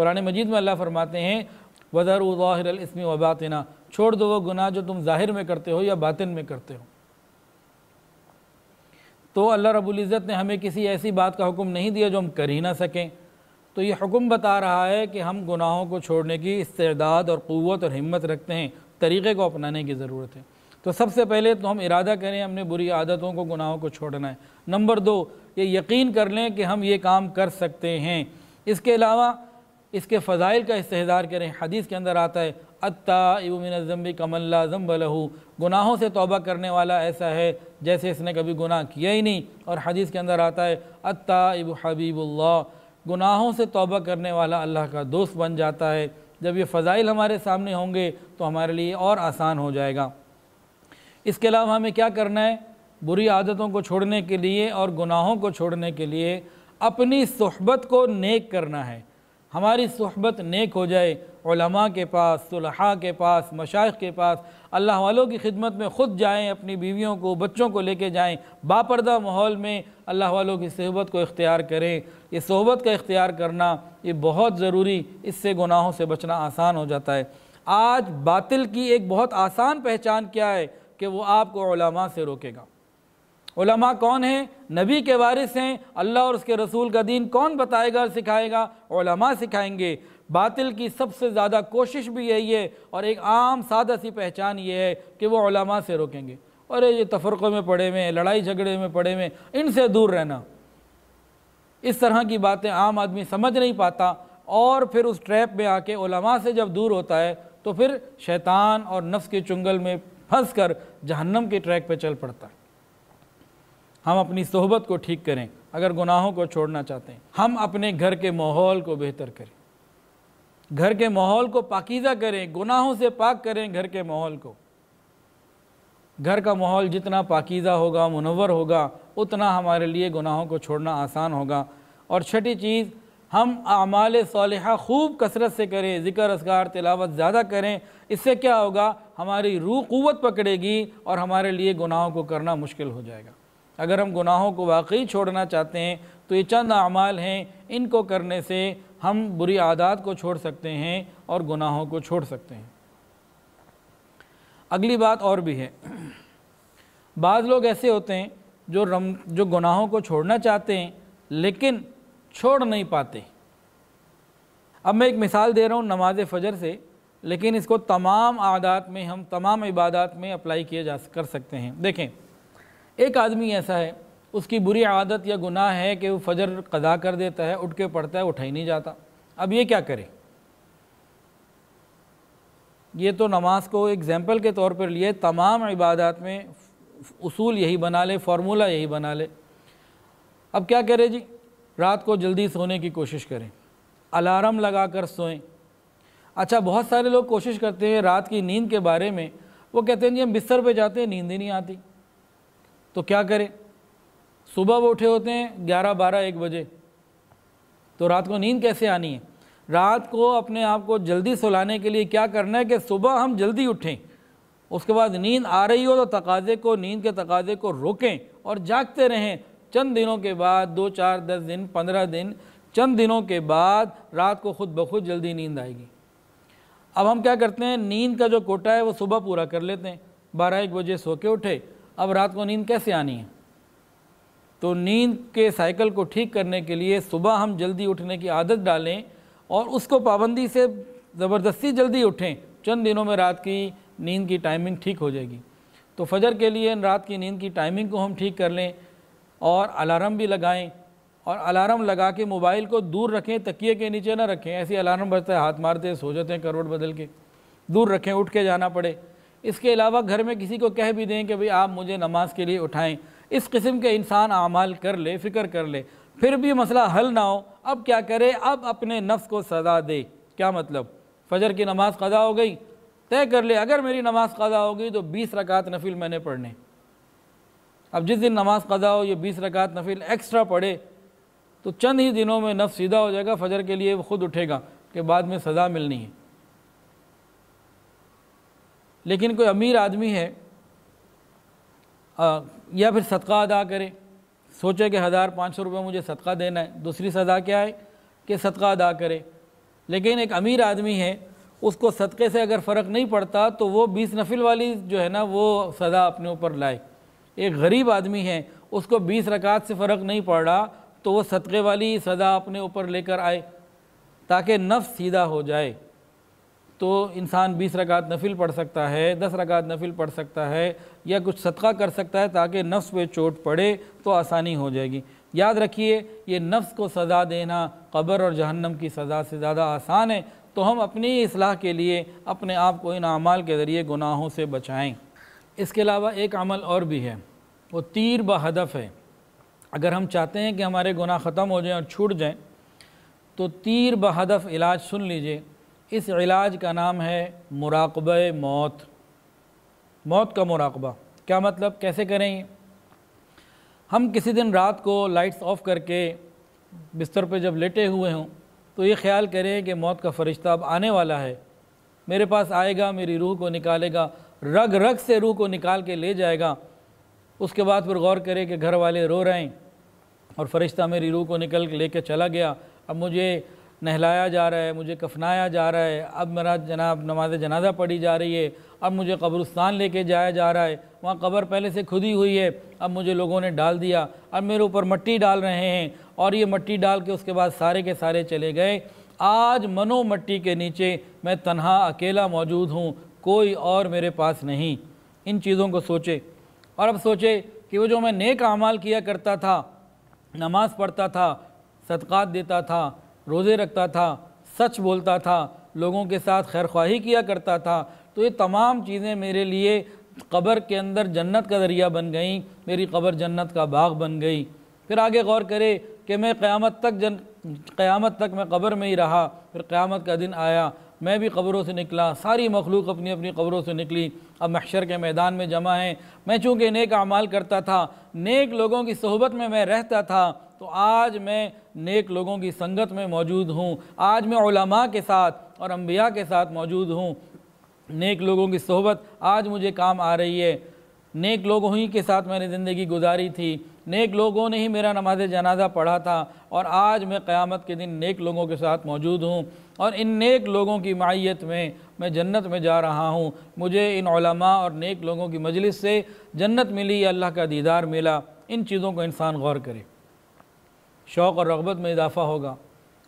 قرآن مجید میں اللہ فرماتے ہیں وزر ظاہر الاسم و چھوڑ دو وہ گناہ جو تم ظاہر میں کرتے ہو یا باطن میں کرتے ہو۔ تو اللہ رب العزت نے ہمیں کسی ایسی بات کا حکم نہیں دیا جو ہم کر ہی نہ سکیں۔ تو یہ حکم بتا رہا ہے کہ ہم گناہوں کو چھوڑنے کی استعداد اور قوت اور ہمت رکھتے ہیں، طریقے کو اپنانے کی ضرورت ہے۔ تو سب سے پہلے تو ہم ارادہ کریں ہم نے بری عادتوں کو، گناہوں کو چھوڑنا ہے۔ نمبر دو، یہ یقین کر لیں کہ ہم یہ کام کر سکتے ہیں۔ اس کے علاوہ اس کے فضائل کا استحضار کریں۔ حدیث کے اندر آتا ہے من الزنب کم اللہ ضمب لہو گناہوں سے توبہ کرنے والا ایسا ہے جیسے اس نے کبھی گناہ کیا ہی نہیں۔ اور حدیث کے اندر آتا ہے ابو حبیب اللہ۔ گناہوں سے توبہ کرنے والا اللہ کا دوست بن جاتا ہے۔ جب یہ فضائل ہمارے سامنے ہوں گے تو ہمارے لیے اور آسان ہو جائے گا۔ اس کے علاوہ ہمیں کیا کرنا ہے؟ بری عادتوں کو چھوڑنے کے لیے اور گناہوں کو چھوڑنے کے لیے اپنی صحبت کو نیک کرنا ہے۔ ہماری صحبت نیک ہو جائے، علماء کے پاس، صلحاء کے پاس مشائق کے پاس، اللہ والوں کی خدمت میں خود جائیں، اپنی بیویوں کو، بچوں کو لے کے جائیں، باپردہ ماحول میں اللہ والوں کی صحبت کو اختیار کریں۔ یہ صحبت کا اختیار کرنا یہ بہت ضروری، اس سے گناہوں سے بچنا آسان ہو جاتا ہے۔ آج باطل کی ایک بہت آسان پہچان کیا ہے کہ وہ آپ کو علماء سے روکے گا۔ علماء کون ہیں؟ نبی کے وارث ہیں۔ اللہ اور اس کے رسول کا دین کون بتائے گا اور سکھائے گا؟ علماء سکھائیں گے۔ باطل کی سب سے زیادہ کوشش بھی یہی ہے اور ایک عام سادہ سی پہچان یہ ہے کہ وہ علماء سے روکیں گے۔ اور یہ تفرقوں میں پڑے ہوئے لڑائی جھگڑے میں پڑے ہوئے ان سے دور رہنا۔ اس طرح کی باتیں عام آدمی سمجھ نہیں پاتا اور پھر اس ٹریپ میں آ کے علماء سے جب دور ہوتا ہے تو پھر شیطان اور نفس کے چنگل میں پھنس کر جہنم کے ٹریک پہ چل پڑتا ہے۔ ہم اپنی صحبت کو ٹھیک کریں اگر گناہوں کو چھوڑنا چاہتے ہیں۔ ہم اپنے گھر کے ماحول کو بہتر کریں۔ گھر کے ماحول کو پاکیزہ کریں، گناہوں سے پاک کریں گھر کے ماحول کو۔ گھر کا ماحول جتنا پاکیزہ ہوگا، منور ہوگا، اتنا ہمارے لیے گناہوں کو چھوڑنا آسان ہوگا۔ اور چھٹی چیز، ہم اعمال صالحہ خوب کثرت سے کریں، ذکر، اذکار، تلاوت زیادہ کریں۔ اس سے کیا ہوگا؟ ہماری روح قوت پکڑے گی اور ہمارے لیے گناہوں کو کرنا مشکل ہو جائے گا۔ اگر ہم گناہوں کو واقعی چھوڑنا چاہتے ہیں، تو یہ چند اعمال ہیں، ان کو کرنے سے ہم بری عادات کو چھوڑ سکتے ہیں اور گناہوں کو چھوڑ سکتے ہیں۔ اگلی بات اور بھی ہے۔ بعض لوگ ایسے ہوتے ہیں جو رم، جو گناہوں کو چھوڑنا چاہتے ہیں، لیکن چھوڑ نہیں پاتے۔ اب میں ایک مثال دے رہا ہوں نماز فجر سے، لیکن اس کو تمام عادات میں، ہم تمام عبادات میں اپلائی کیے جا کر سکتے ہیں۔ دیکھیں ایک آدمی ایسا ہے، اس کی بری عادت یا گناہ ہے کہ وہ فجر قضا کر دیتا ہے، اٹھ کے پڑھتا ہے، اٹھا ہی نہیں جاتا۔ اب یہ کیا کرے؟ یہ تو نماز کو ایگزامپل کے طور پر لیے، تمام عبادات میں اصول یہی بنا لے فارمولہ یہی بنا لے۔ اب کیا کرے جی؟ رات کو جلدی سونے کی کوشش کریں۔ الارم لگا کر سوئیں۔ اچھا بہت سارے لوگ کوشش کرتے ہیں رات کی نیند کے بارے میں۔ وہ کہتے ہیں جی ہم بستر پہ جاتے ہیں، نیند ہی نہیں آتی۔ تو کیا کریں؟ صبح وہ اٹھے ہوتے ہیں گیارہ بارہ ایک بجے۔ تو رات کو نیند کیسے آنی ہے؟ رات کو اپنے آپ کو جلدی سلانے کے لیے کیا کرنا ہے کہ صبح ہم جلدی اٹھیں۔ اس کے بعد نیند آ رہی ہو تو تقاضے کو، نیند کے تقاضے کو روکیں اور جاگتے رہیں۔ چند دنوں کے بعد، دو، چار، دس دن، پندرہ دن، چند دنوں کے بعد رات کو خود بخود جلدی نیند آئے گی۔ اب ہم کیا کرتے ہیں؟ نیند کا جو کوٹا ہے وہ صبح پورا کر لیتے ہیں۔ بارہ، ایک بجے سو کے اٹھے۔ اب رات کو نیند کیسے آنی ہے؟ تو نیند کے سائیکل کو ٹھیک کرنے کے لیے صبح ہم جلدی اٹھنے کی عادت ڈالیں اور اس کو پابندی سے زبردستی جلدی اٹھیں۔ چند دنوں میں رات کی نیند کی ٹائمنگ ٹھیک ہو جائے گی۔ تو فجر کے لیے رات کی نیند کی ٹائمنگ کو ہم ٹھیک کر لیں اور الارم بھی لگائیں اور الارم لگا کے موبائل کو دور رکھیں، تکیے کے نیچے نہ رکھیں۔ ایسی الارم بجتا ہے ہاتھ مارتے سو جاتے ہیں کروڑ بدل کے۔ دور رکھیں، اٹھ کے جانا پڑے۔ اس کے علاوہ گھر میں کسی کو کہہ بھی دیں کہ بھئی آپ مجھے نماز کے لیے اٹھائیں، اس قسم کے انسان اعمال کر لے، فکر کر لے۔ پھر بھی مسئلہ حل نہ ہو، اب کیا کرے؟ اب اپنے نفس کو سزا دے۔ کیا مطلب؟ فجر کی نماز قضا ہو گئی، طے کر لے، اگر میری نماز قضا ہو گئی تو بیس رکعت نفل میں نے پڑھنے۔ اب جس دن نماز قضا ہو، یہ بیس رکعت نفل ایکسٹرا پڑھے، تو چند ہی دنوں میں نفس سیدھا ہو جائے گا، فجر کے لیے وہ خود اٹھے گا کہ بعد میں سزا ملنی ہے۔ لیکن کوئی امیر آدمی ہے یا پھر صدقہ ادا کرے، سوچے کہ ہزار پانچ سو روپے مجھے صدقہ دینا ہے، دوسری سزا کیا ہے؟ کہ صدقہ ادا کرے۔ لیکن ایک امیر آدمی ہے، اس کو صدقے سے اگر فرق نہیں پڑتا تو وہ بیس نفل والی جو ہے نا، وہ سزا اپنے اوپر لائے۔ ایک غریب آدمی ہے، اس کو بیس رکعت سے فرق نہیں پڑ رہا تو وہ صدقے والی سزا اپنے اوپر لے کر آئے تاکہ نفس سیدھا ہو جائے۔ تو انسان بیس رکعت نفل پڑھ سکتا ہے، دس رکعت نفل پڑھ سکتا ہے یا کچھ صدقہ کر سکتا ہے تاکہ نفس پہ چوٹ پڑے تو آسانی ہو جائے گی۔ یاد رکھیے، یہ نفس کو سزا دینا قبر اور جہنم کی سزا سے زیادہ آسان ہے۔ تو ہم اپنی اصلاح کے لیے اپنے آپ کو ان اعمال کے ذریعے گناہوں سے بچائیں۔ اس کے علاوہ ایک عمل اور بھی ہے، وہ تیر بہدف ہے۔ اگر ہم چاہتے ہیں کہ ہمارے گناہ ختم ہو جائیں اور چھوٹ جائیں، تو تیر بہدف علاج سن لیجیے۔ اس علاج کا نام ہے مراقبہ موت۔ موت کا مراقبہ۔ کیا مطلب؟ کیسے کریں؟ ہم کسی دن رات کو لائٹس آف کر کے بستر پہ جب لیٹے ہوئے ہوں، تو یہ خیال کریں کہ موت کا فرشتہ اب آنے والا ہے۔ میرے پاس آئے گا، میری روح کو نکالے گا، رگ رگ سے روح کو نکال کے لے جائے گا۔ اس کے بعد پھر غور کرے کہ گھر والے رو رہے ہیں اور فرشتہ میری روح کو نکل کے لے کے چلا گیا۔ اب مجھے نہلایا جا رہا ہے، مجھے کفنایا جا رہا ہے۔ اب میرا جناب، نماز جنازہ پڑھی جا رہی ہے۔ اب مجھے قبرستان لے کے جایا جا رہا ہے۔ وہاں قبر پہلے سے کھدی ہوئی ہے۔ اب مجھے لوگوں نے ڈال دیا۔ اب میرے اوپر مٹی ڈال رہے ہیں۔ اور یہ مٹی ڈال کے اس کے بعد سارے کے سارے چلے گئے۔ آج منو مٹی کے نیچے میں تنہا اکیلا موجود ہوں۔ کوئی اور میرے پاس نہیں۔ ان چیزوں کو سوچے۔ اور اب سوچے کہ وہ جو میں نیک اعمال کیا کرتا تھا، نماز پڑھتا تھا، صدقات دیتا تھا روزے رکھتا تھا، سچ بولتا تھا، لوگوں کے ساتھ خیر خواہی کیا کرتا تھا۔ تو یہ تمام چیزیں میرے لیے قبر کے اندر جنت کا ذریعہ بن گئیں، میری قبر جنت کا باغ بن گئی۔ پھر آگے غور کرے کہ میں قیامت تک جن، قیامت تک میں قبر میں ہی رہا، پھر قیامت کا دن آیا۔ میں بھی قبروں سے نکلا، ساری مخلوق اپنی اپنی قبروں سے نکلی۔ اب محشر کے میدان میں جمع ہیں۔ میں چونکہ نیک اعمال کرتا تھا، نیک لوگوں کی صحبت میں میں رہتا تھا تو آج میں نیک لوگوں کی سنگت میں موجود ہوں۔ آج میں علماء کے ساتھ اور انبیاء کے ساتھ موجود ہوں۔ نیک لوگوں کی صحبت آج مجھے کام آ رہی ہے۔ نیک لوگوں ہی کے ساتھ میں نے زندگی گزاری تھی۔ نیک لوگوں نے ہی میرا نماز جنازہ پڑھا تھا۔ اور آج میں قیامت کے دن نیک لوگوں کے ساتھ موجود ہوں۔ اور ان نیک لوگوں کی معیت میں میں جنت میں جا رہا ہوں۔ مجھے ان علماء اور نیک لوگوں کی مجلس سے جنت ملی، اللہ کا دیدار ملا ان چیزوں کو انسان غور کرے۔ شوق اور رغبت میں اضافہ ہوگا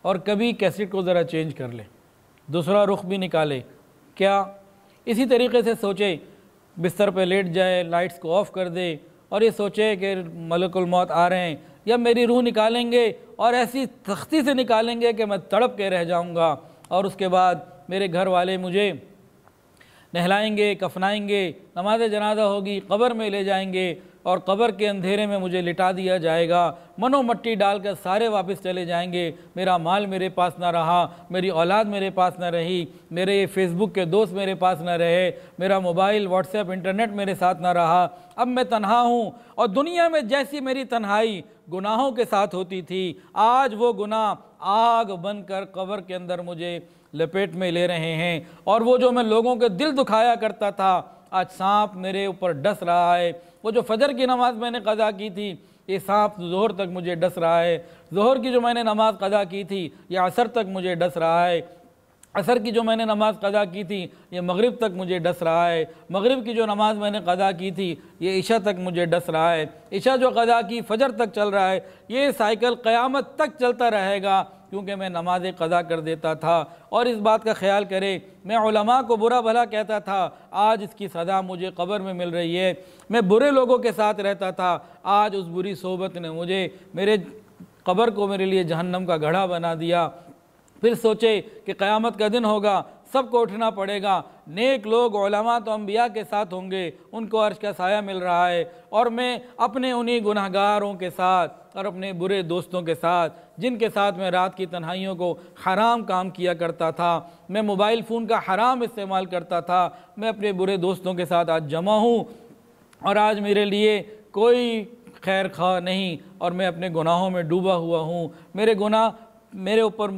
اور کبھی کیسٹ کو ذرا چینج کر لے، دوسرا رخ بھی نکالے۔ کیا اسی طریقے سے سوچے بستر پہ لیٹ جائے، لائٹس کو آف کر دے اور یہ سوچے کہ ملک الموت آ رہے ہیں یا میری روح نکالیں گے اور ایسی سختی سے نکالیں گے کہ میں تڑپ کے رہ جاؤں گا اور اس کے بعد میرے گھر والے مجھے نہلائیں گے، کفنائیں گے، نماز جنازہ ہوگی، قبر میں لے جائیں گے۔ اور قبر کے اندھیرے میں مجھے لٹا دیا جائے گا۔ منو مٹی ڈال کر سارے واپس چلے جائیں گے۔ میرا مال میرے پاس نہ رہا، میری اولاد میرے پاس نہ رہی، میرے فیس بک کے دوست میرے پاس نہ رہے، میرا موبائل، واٹس ایپ، انٹرنیٹ میرے ساتھ نہ رہا۔ اب میں تنہا ہوں اور دنیا میں جیسی میری تنہائی گناہوں کے ساتھ ہوتی تھی، آج وہ گناہ آگ بن کر قبر کے اندر مجھے لپیٹ میں لے رہے ہیں۔ اور وہ جو میں لوگوں کے دل دکھایا کرتا تھا، آج سانپ میرے اوپر ڈس رہا ہے۔ وہ جو فجر کی نماز میں نے قضا کی تھی، یہ سانپ ظہر تک مجھے ڈس رہا ہے۔ ظہر کی جو میں نے نماز قضا کی تھی، یہ عصر تک مجھے ڈس رہا ہے۔ عصر کی جو میں نے نماز قضا کی تھی، یہ مغرب تک مجھے ڈس رہا ہے۔ مغرب کی جو نماز میں نے قضا کی تھی، یہ عشاء تک مجھے ڈس رہا ہے۔ عشاء جو قضا کی، فجر تک چل رہا ہے۔ یہ سائیکل قیامت تک چلتا رہے گا۔ کیونکہ میں نماز قضا کر دیتا تھا اور اس بات کا خیال کرے، میں علماء کو برا بھلا کہتا تھا، آج اس کی صدا مجھے قبر میں مل رہی ہے۔ میں برے لوگوں کے ساتھ رہتا تھا، آج اس بری صحبت نے مجھے میرے قبر کو میرے لیے جہنم کا گھڑا بنا دیا۔ پھر سوچے کہ قیامت کا دن ہوگا، سب کو اٹھنا پڑے گا۔ نیک لوگ علماء تو انبیاء کے ساتھ ہوں گے، ان کو عرش کا سایہ مل رہا ہے۔ اور میں اپنے انہی گناہ گاروں کے ساتھ اور اپنے برے دوستوں کے ساتھ، جن کے ساتھ میں رات کی تنہائیوں کو حرام کام کیا کرتا تھا، میں موبائل فون کا حرام استعمال کرتا تھا، میں اپنے برے دوستوں کے ساتھ آج جمع ہوں۔ اور آج میرے لیے کوئی خیر خواہ نہیں، اور میں اپنے گناہوں میں ڈوبا ہوا ہوں۔ میرے گناہ میرے اوپر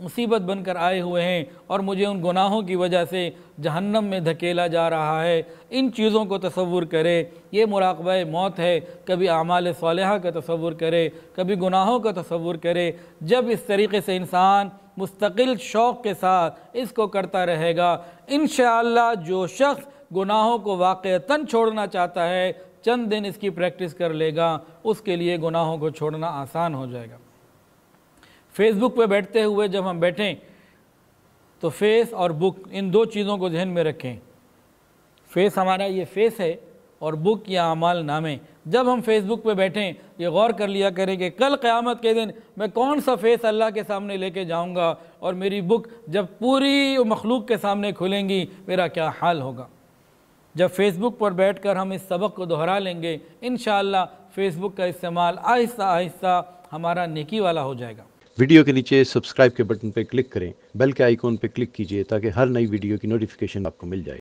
مصیبت بن کر آئے ہوئے ہیں اور مجھے ان گناہوں کی وجہ سے جہنم میں دھکیلا جا رہا ہے۔ ان چیزوں کو تصور کرے۔ یہ مراقبہ موت ہے۔ کبھی اعمال صالحہ کا تصور کرے۔ کبھی گناہوں کا تصور کرے۔ جب اس طریقے سے انسان مستقل شوق کے ساتھ اس کو کرتا رہے گا، انشاءاللہ جو شخص گناہوں کو واقعتاً چھوڑنا چاہتا ہے، چند دن اس کی پریکٹس کر لے گا۔ اس کے لیے گناہوں کو چھوڑنا آسان ہو جائے گا۔ فیس بک پہ بیٹھتے ہوئے جب ہم بیٹھیں تو فیس اور بک ان دو چیزوں کو ذہن میں رکھیں۔ فیس ہمارا یہ فیس ہے اور بک یا اعمال نامے۔ جب ہم فیس بک پہ بیٹھیں، یہ غور کر لیا کریں کہ کل قیامت کے دن میں کون سا فیس اللہ کے سامنے لے کے جاؤں گا اور میری بک جب پوری مخلوق کے سامنے کھلیں گی، میرا کیا حال ہوگا؟ جب فیس بک پر بیٹھ کر ہم اس سبق کو دہرا لیں گے، انشاءاللہ فیس بک کا استعمال آہستہ آہستہ ہمارا نیکی والا ہو جائے گا۔ ویڈیو کے نیچے سبسکرائب کے بٹن پہ کلک کریں، بیل کے آئیکن پہ کلک کیجیے تاکہ ہر نئی ویڈیو کی نوٹیفیکیشن آپ کو مل جائے۔